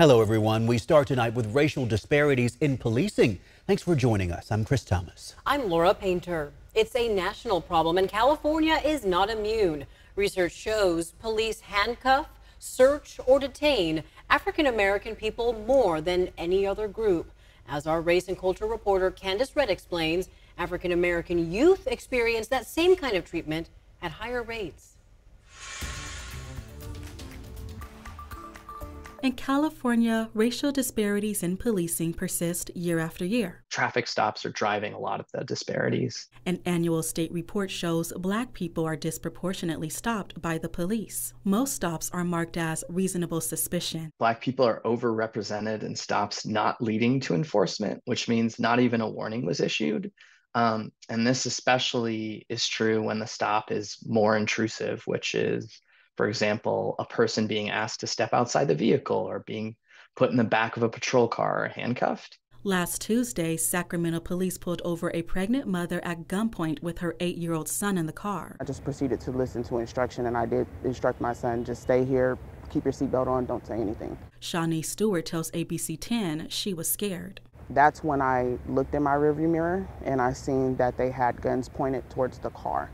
Hello, everyone. We start tonight with racial disparities in policing. Thanks for joining us. I'm Chris Thomas. I'm Laura Painter. It's a national problem, and California is not immune. Research shows police handcuff, search, or detain African American people more than any other group. As our race and culture reporter Kandace Redd explains, African American youth experience that same kind of treatment at higher rates. In California, racial disparities in policing persist year after year. Traffic stops are driving a lot of the disparities. An annual state report shows black people are disproportionately stopped by the police. Most stops are marked as reasonable suspicion. Black people are overrepresented in stops not leading to enforcement, which means not even a warning was issued. Um, and this especially is true when the stop is more intrusive, which is for example, a person being asked to step outside the vehicle or being put in the back of a patrol car or handcuffed. Last Tuesday, Sacramento police pulled over a pregnant mother at gunpoint with her eight year old son in the car. I just proceeded to listen to instruction and I did instruct my son just stay here, keep your seatbelt on, don't say anything. Shawnee Stewart tells ABC 10 she was scared. That's when I looked in my rearview mirror and I seen that they had guns pointed towards the car.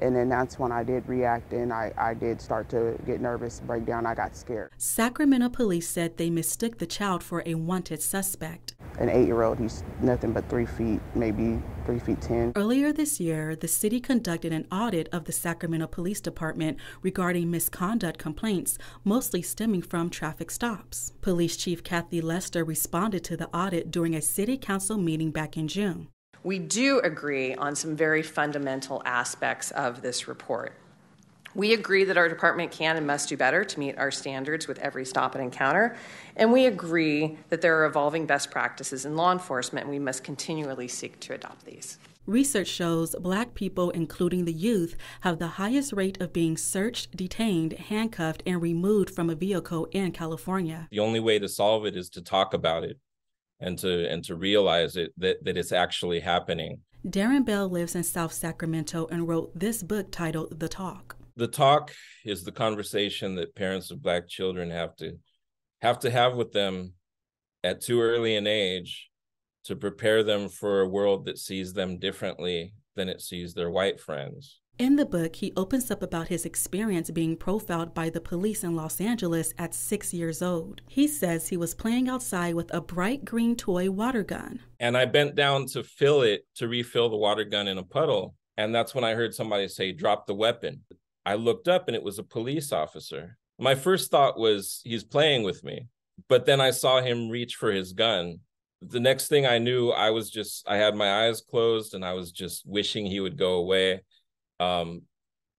And then that's when I did react and I, I did start to get nervous, break down. I got scared. Sacramento police said they mistook the child for a wanted suspect. An eight year old, he's nothing but three feet, maybe three feet ten. Earlier this year, the city conducted an audit of the Sacramento Police Department regarding misconduct complaints, mostly stemming from traffic stops. Police Chief Kathy Lester responded to the audit during a city council meeting back in June. We do agree on some very fundamental aspects of this report. We agree that our department can and must do better to meet our standards with every stop and encounter. And we agree that there are evolving best practices in law enforcement, and we must continually seek to adopt these. Research shows black people, including the youth, have the highest rate of being searched, detained, handcuffed, and removed from a vehicle in California. The only way to solve it is to talk about it and to and to realize it that, that it's actually happening. Darrin Bell lives in South Sacramento and wrote this book titled The Talk. The talk is the conversation that parents of black children have to have to have with them at too early an age to prepare them for a world that sees them differently than it sees their white friends. In the book, he opens up about his experience being profiled by the police in Los Angeles at six years old. He says he was playing outside with a bright green toy water gun. And I bent down to fill it, to refill the water gun in a puddle. And that's when I heard somebody say, drop the weapon. I looked up and it was a police officer. My first thought was, he's playing with me. But then I saw him reach for his gun. The next thing I knew, I was just, I had my eyes closed and I was just wishing he would go away um,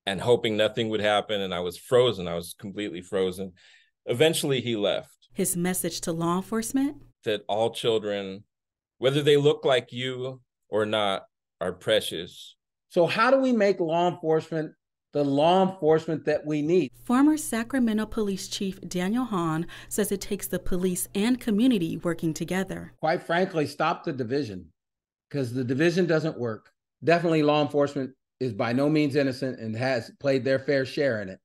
and hoping nothing would happen. And I was frozen. I was completely frozen. Eventually, he left. His message to law enforcement? That all children, whether they look like you or not, are precious. So, how do we make law enforcement the law enforcement that we need. Former Sacramento Police Chief Daniel Hahn says it takes the police and community working together. Quite frankly, stop the division because the division doesn't work. Definitely, law enforcement is by no means innocent and has played their fair share in it.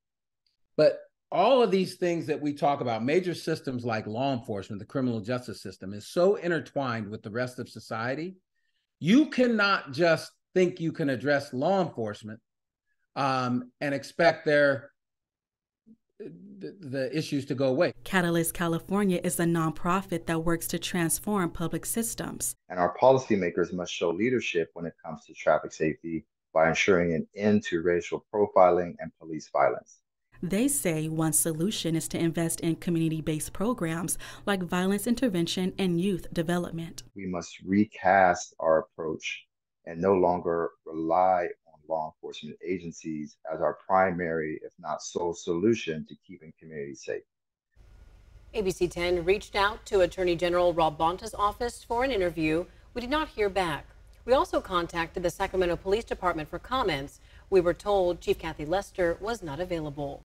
But all of these things that we talk about, major systems like law enforcement, the criminal justice system, is so intertwined with the rest of society. You cannot just think you can address law enforcement um, and expect their the, the, issues to go away. Catalyst California is a nonprofit that works to transform public systems. And our policymakers must show leadership when it comes to traffic safety by ensuring an end to racial profiling and police violence. They say one solution is to invest in community based programs like violence intervention and youth development. We must recast our approach and no longer rely on law enforcement agencies as our primary, if not sole, solution to keeping communities safe. ABC 10 reached out to Attorney General Rob Bonta's office for an interview. We did not hear back. We also contacted the Sacramento Police Department for comments. We were told Chief Kathy Lester was not available.